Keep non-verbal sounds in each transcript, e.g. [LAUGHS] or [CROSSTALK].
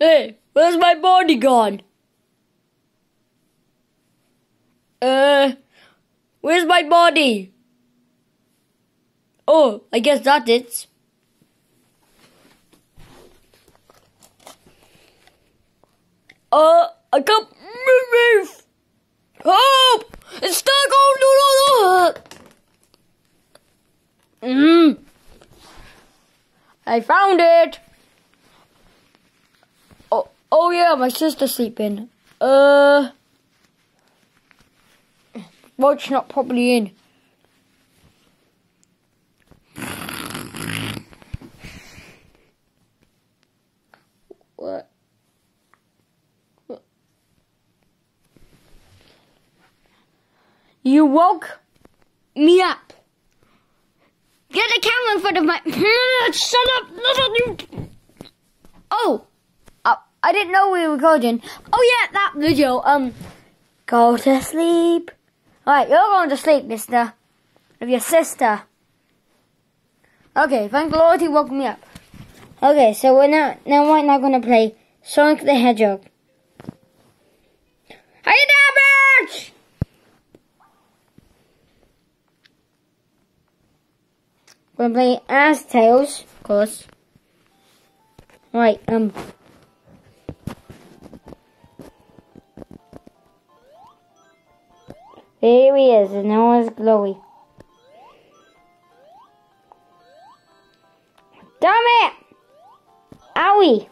Hey, where's my body gone? Uh, where's my body? Oh, I guess that it. Uh, I can't move. Help! It's stuck. Oh no no no! Mm. I found it. Yeah, my sister's sleeping. Uh, watch not properly in. What? You woke me up. Get the camera in front of my. [LAUGHS] Shut up! Little you. Oh, I didn't know we were recording. Oh yeah, that video. Um, go to sleep. All right, you're going to sleep, Mister, with your sister. Okay, thank the Lord he woke me up. Okay, so we're now now right now going to play Sonic the Hedgehog. Hey, damage! We're gonna play as Tails, of course. Right, um. Here he is, and now it's glowy. Damn it! Owie!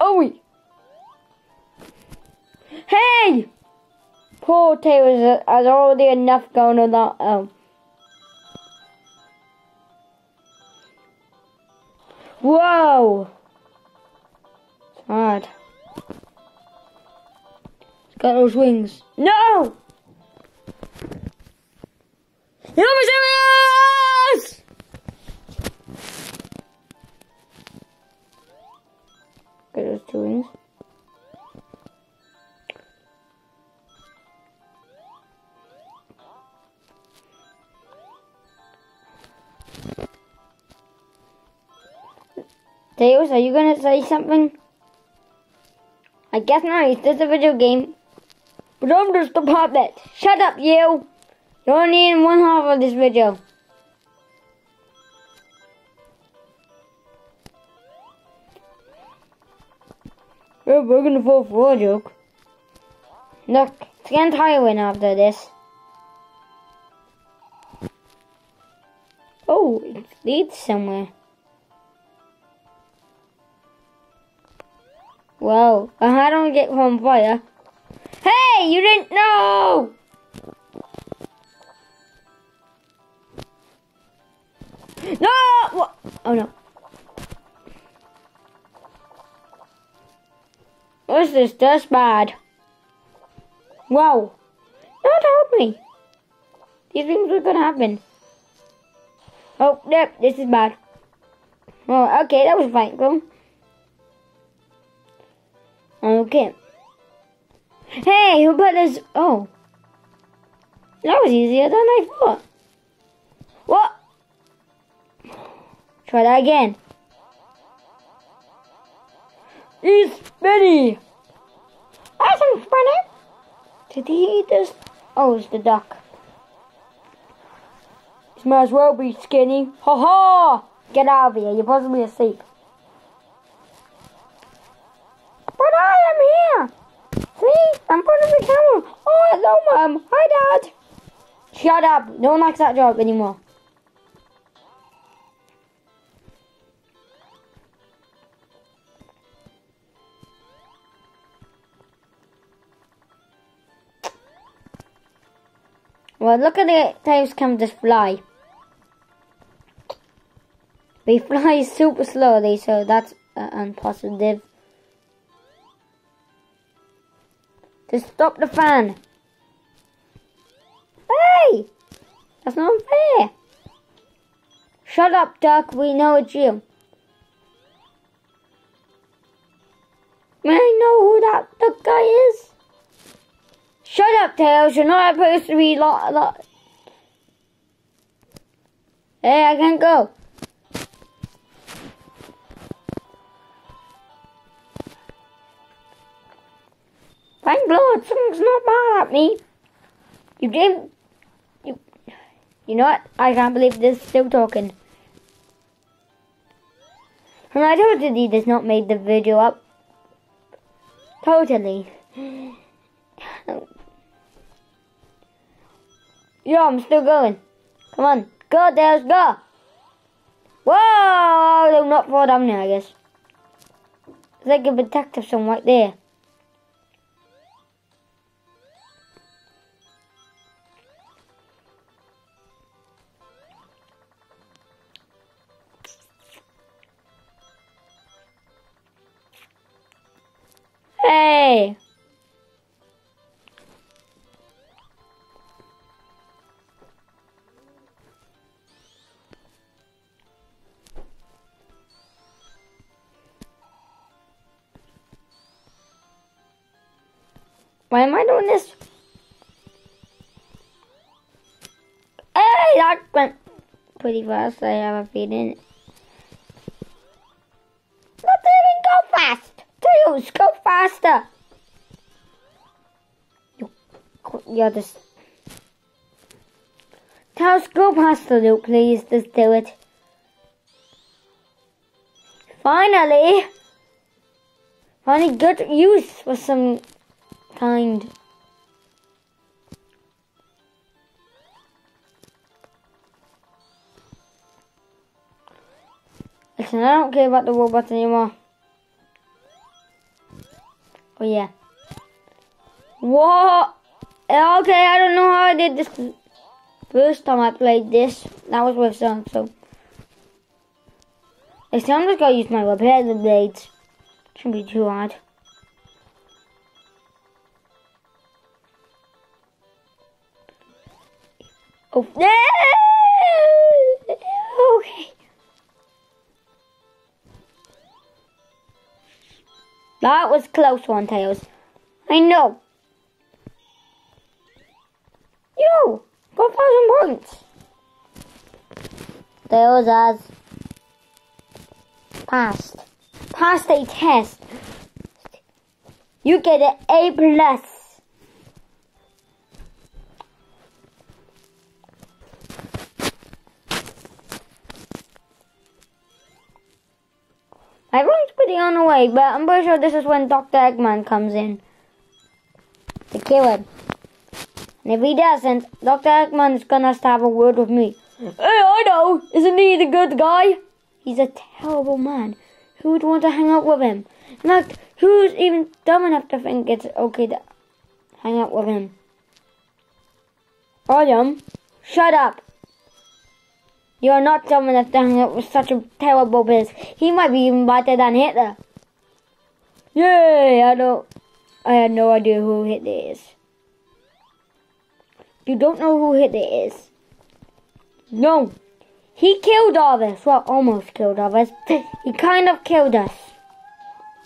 Owie! Hey! Poor Tails has already enough going on that. Um, Whoa! It's hard. It's got those wings. No! You're serious! Got those two wings. Tails, are you gonna say something? I guess not, it's just a video game. But I'm just a puppet. Shut up, you! You're only in one half of this video. We're gonna fall for a joke. Look, it's getting tiring after this. Oh, it leads somewhere. Wow, I don't get on fire. Hey, you didn't know! No! What? Oh no. What's this? That's bad. Wow. Don't help me. These things are gonna happen. Oh, yep, this is bad. Oh, okay, that was fine, cool. Okay. Hey, who put this? Oh. That was easier than I thought. What? Try that again. He's spinny. Awesome, spinny. Did he eat this? Oh, it's the duck. This might as well be skinny. Ha ha! Get out of here. You're possibly asleep. But I am here. See? I'm putting the camera. Oh, hello, Mum. Hi, Dad. Shut up. No one likes that joke anymore. Well, look at the tails come just fly. They [LAUGHS] fly super slowly, so that's uh, unpositive. Just stop the fan. Hey! That's not fair. Shut up, Duck. We know it's you. cocktails. You're not supposed to be lo- lo- Hey, I can't go. Thank Lord, something's not mad at me. You didn't. You, you know what? I can't believe this is still talking. And I he just not made the video up. Totally. Yeah, I'm still going. Come on. Go, Tails, go. Whoa! Do not fall down there, I guess. There's like a protective zone right there. Hey! Why am I doing this? Hey, that went pretty fast. I have a feeling. Let's even go fast. Tails, go faster. You're just. Tails, go faster, Luke, please. Just do it. Finally! Finally, good use for some kind. Listen, I don't care about the robots anymore. Oh yeah. What? Okay, I don't know how I did this. First time I played this, that was with some, so. Time I'm just gonna use my repair blades. Shouldn't be too hard. Oh, [LAUGHS] okay. That was close one, Tails. I know. You got thousand points. Tails has passed. Passed a test. You get an A plus. Everyone's pretty on the way, but I'm pretty sure this is when Dr. Eggman comes in to kill him. And if he doesn't, Dr. Eggman is gonna have to have a word with me. Hey, I know! Isn't he the good guy? He's a terrible man. Who would want to hang out with him? In fact, who's even dumb enough to think it's okay to hang out with him? I am. Shut up. You're not enough to hang out with such a terrible biz. He might be even better than Hitler. Yay! I don't. I had no idea who Hitler is. You don't know who Hitler is? No. He killed all of us. Well, almost killed all of us. [LAUGHS] he kind of killed us.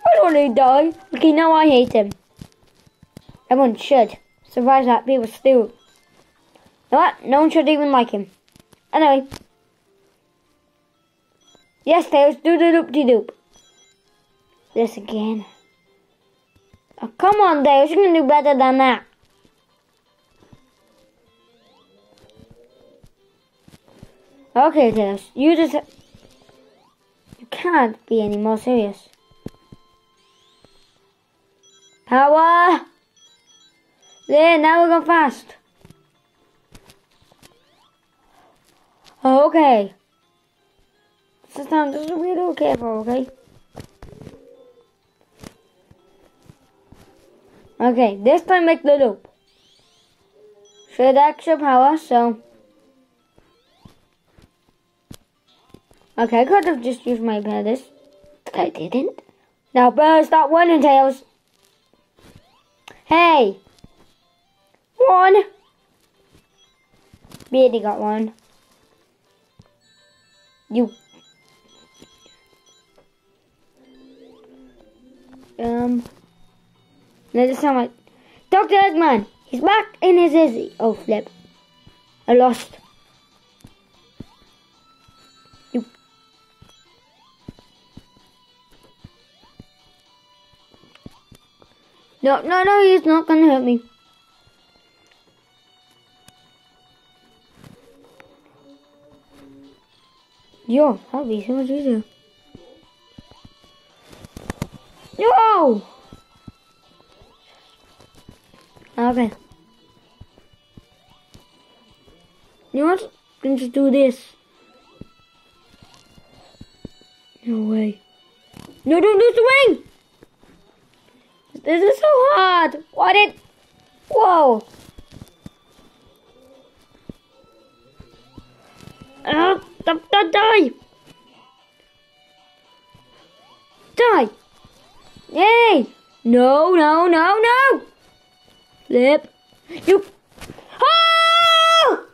Why don't he die? Okay, now I hate him. Everyone should. Surprised that people still. You know what? No one should even like him. Anyway. Yes, Tails, do the loop-de-loop. This again. Oh, come on, Tails, you can do better than that. Okay, Tails, you just... You can't be any more serious. Power! There, now we're going fast. Okay. This time, just be a little careful, okay? Okay, this time make the loop. Should extra power, so... Okay, I could have just used my feathers. I didn't. Now that one and tails. Hey! One! Beardy got one. You Um, no, this sound like Dr. Eggman. He's back in his Izzy. Oh, flip. I lost. No, no, no, he's not gonna hurt me. Yo, that'll be so much easier. Okay. You what? I'm gonna just do this. No way. No, don't lose the ring! This is so hard. Why did... Whoa. Uh, die! Die! Yay! No, no, no, no! Flip. You... Oh!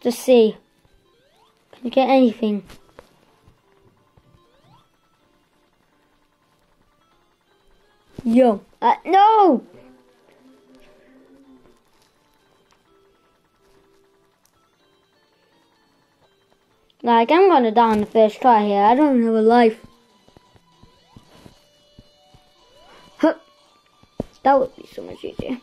Just see. Can you get anything? Yo. Uh, no! Like, I'm gonna die on the first try here. I don't have a life. That would be so much easier.